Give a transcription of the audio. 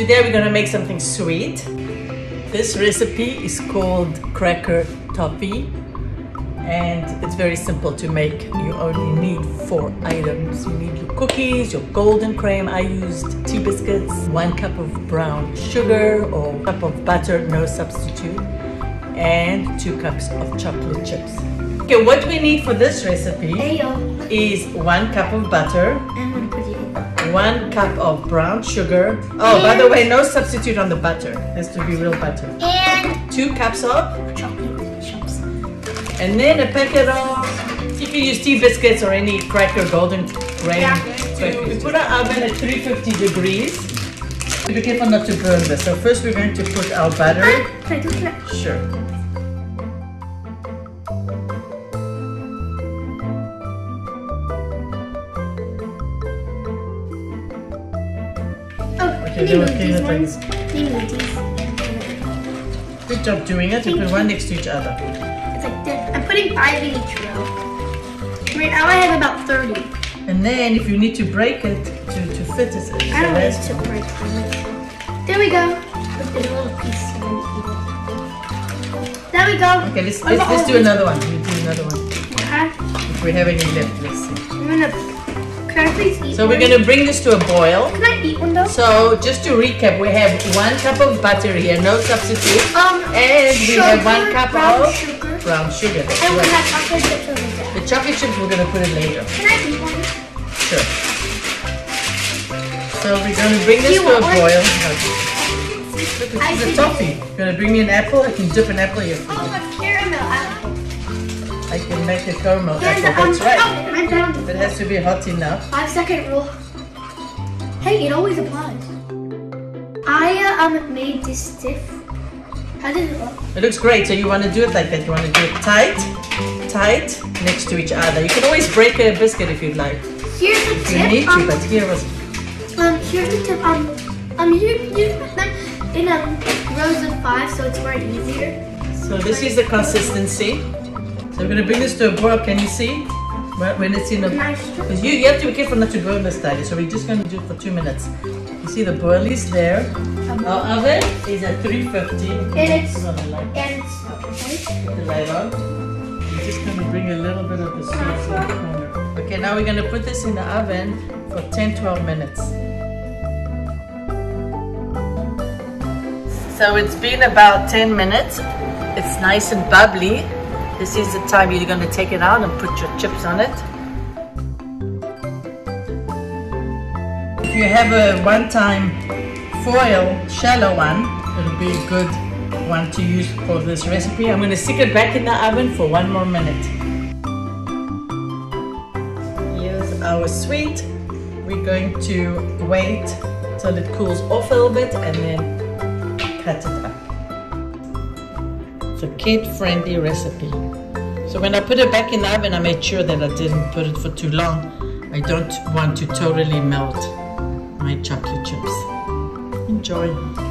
today we're gonna make something sweet. This recipe is called cracker toffee and it's very simple to make. You only need four items. You need your cookies, your golden grain. I used two biscuits, one cup of brown sugar or cup of butter, no substitute, and two cups of chocolate chips. Okay, what we need for this recipe is one cup of butter, And one cup of brown sugar. Oh, by the way, no substitute on the butter. It has to be real butter. And Two cups of, chocolate chips. and then a packet of, you can use tea biscuits or any cracker, golden grain. Yeah. We put our oven at 350 degrees. Be careful not to burn this. So first we're going to put our butter. And can I do that? Sure. Ones? Can you move these? Good job doing it. You put one next to each other. It's like this. I'm putting five in each row. Right now I have about 30. And then if you need to break it to, to fit it. so I don't need to break them. There we go. Let's a little piece. so I'm gonna eat it. There we go. Okay, let's, let's, let's do another one. We do another one. Okay. If we have any left, let's see. Can I please eat So we're gonna bring this to a boil. Can I eat one though? So just to recap, we have one cup of butter here, no substitute. Um. And we have one cup brown of sugar. brown sugar. That's And we have chocolate chips over there. The chocolate chips we're gonna put in later. Can I eat one? Sure. So we're gonna bring this to a boil. Look, I this is a toffee. Gonna bring me an apple. I can dip an apple here. Oh, I can make a caramel apple. That's right. It has to be hot enough. Five second rule. Hey, it always applies. I uh, um made this stiff. How did it look? It looks great. So you want to do it like that. You want to do it tight, tight, next to each other. You can always break a biscuit if you'd like. Here's the You tip. need to, um, but here was um, here's the tip. Um, um, you you put them in um rows of five, so it's more easier. So this is the consistency. So we're gonna bring this to a boil. Can you see? When it's in a Nice. because you, you have to be careful not to burn this study. So we're just gonna do it for two minutes. You see the boil is there. Our oven is at 350. And it's Put on the light- and it's okay. put the light on. We're just gonna bring a little bit of the sauce in the corner. Okay, now we're gonna put this in the oven for 10-12 minutes. So it's been about 10 minutes. It's nice and bubbly. This is the time you're gonna take it out and put your chips on it. If you have a one-time foil, shallow one, it'll be a good one to use for this recipe. I'm gonna stick it back in the oven for one more minute. Here's our sweet. We're going to wait till it cools off a little bit and then cut it. It's a kid-friendly recipe. So when I put it back in the oven, I made sure that I didn't put it for too long. I don't want to totally melt my chocolate chips. Enjoy.